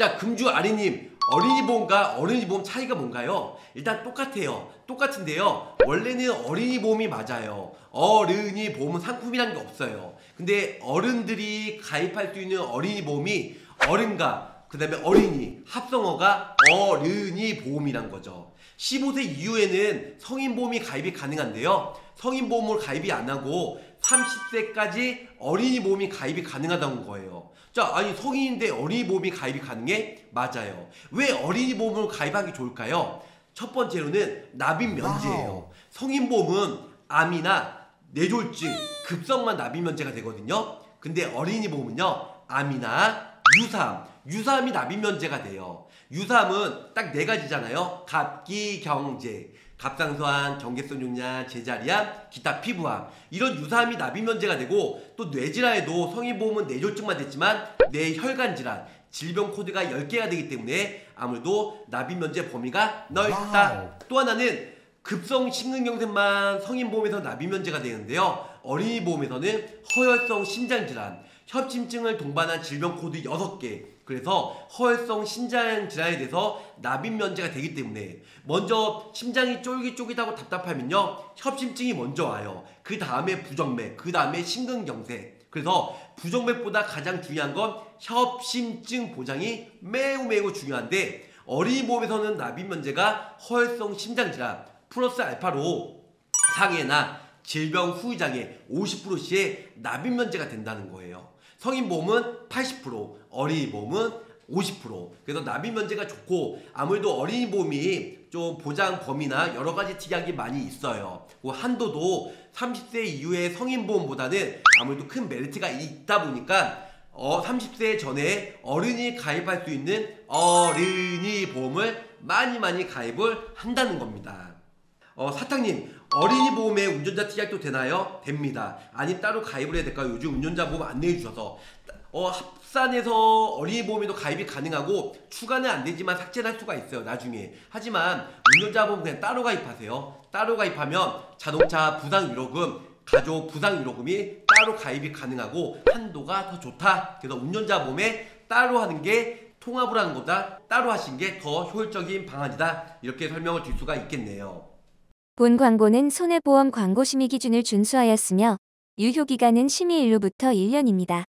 자, 금주 아리님, 어린이 보험과 어른이 보험 차이가 뭔가요? 일단 똑같아요. 똑같은데요. 원래는 어린이 보험이 맞아요. 어른이 보험은 상품이란 게 없어요. 근데 어른들이 가입할 수 있는 어린이 보험이 어른과 그 다음에 어린이 합성어가 어른이 보험이란 거죠. 15세 이후에는 성인 보험이 가입이 가능한데요. 성인 보험을 가입이 안 하고 30세까지 어린이 보험이 가입이 가능하다는 거예요. 자, 아니 성인인데 어린이 보험이 가입이 가능해? 맞아요. 왜 어린이 보험을 가입하기 좋을까요? 첫 번째로는 납입 면제예요. 성인 보험은 암이나 뇌졸중, 급성만 납입 면제가 되거든요. 근데 어린이 보험은요. 암이나 유사암, 유사암이 납입 면제가 돼요. 유사암은 딱 네 가지잖아요. 갑기, 경제, 갑상선암, 경계성 용량, 제자리암, 기타 피부암 이런 유사암이 납입 면제가 되고 또 뇌질환에도 성인보험은 뇌졸중만 됐지만 뇌혈관 질환, 질병 코드가 10개가 되기 때문에 아무래도 납입 면제 범위가 넓다. 또 하나는 급성 심근경색만 성인보험에서 납입 면제가 되는데요. 어린이 보험에서는 허혈성 심장질환, 협심증을 동반한 질병 코드 6개. 그래서 허혈성 심장 질환에 대해서 납입 면제가 되기 때문에 먼저 심장이 쫄깃쫄깃하고 답답하면요. 협심증이 먼저 와요. 그 다음에 부정맥, 그 다음에 심근경색. 그래서 부정맥보다 가장 중요한 건 협심증 보장이 매우 매우 중요한데 어린이 보험에서는 납입 면제가 허혈성 심장 질환 플러스 알파로 상해나 질병 후유장애 50%씩 납입 면제가 된다는 거예요. 성인 보험은 80%, 어린이 보험은 50%. 그래서 납입 면제가 좋고 아무래도 어린이 보험이 좀 보장 범위나 여러 가지 특약이 많이 있어요. 그 한도도 30세 이후의 성인 보험보다는 아무래도 큰 메리트가 있다 보니까 어, 30세 전에 어른이 가입할 수 있는 어린이 보험을 많이 많이 가입을 한다는 겁니다. 어, 사탕님, 어린이 보험에 운전자 특약도 되나요? 됩니다. 아니, 따로 가입을 해야 될까요? 요즘 운전자 보험 안내해 주셔서. 어, 합산해서 어린이 보험에도 가입이 가능하고, 추가는 안 되지만 삭제를 할 수가 있어요, 나중에. 하지만, 운전자 보험 그냥 따로 가입하세요. 따로 가입하면 자동차 부상 위로금, 가족 부상 위로금이 따로 가입이 가능하고, 한도가 더 좋다. 그래서 운전자 보험에 따로 하는 게 통합을 하는 것보다 따로 하신 게 더 효율적인 방안이다. 이렇게 설명을 드릴 수가 있겠네요. 본 광고는 손해보험 광고 심의 기준을 준수하였으며 유효기간은 심의 일로부터 1년입니다.